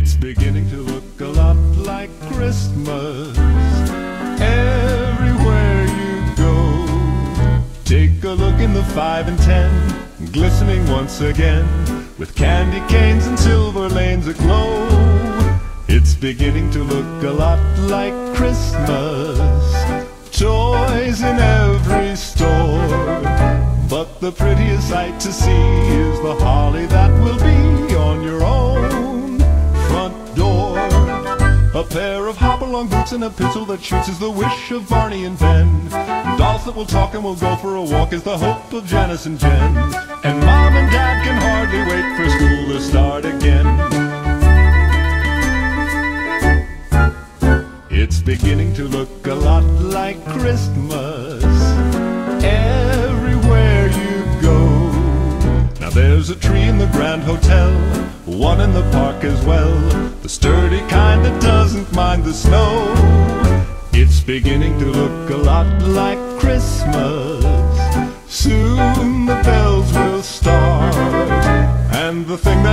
It's beginning to look a lot like Christmas everywhere you go. Take a look in the five and ten, glistening once again with candy canes and silver lanes aglow. It's beginning to look a lot like Christmas. Toys in every store. But the prettiest sight to see is the holly that will be pair of hop-along boots and a pistol that shoots is the wish of Barney and Ben. Dolls that will talk and will go for a walk is the hope of Janice and Jen. And Mom and Dad can hardly wait for school to start again. It's beginning to look a lot like Christmas everywhere There's a tree in the Grand Hotel, one in the park as well. The sturdy kind that doesn't mind the snow. It's beginning to look a lot like Christmas. Soon the bells will start, and the thing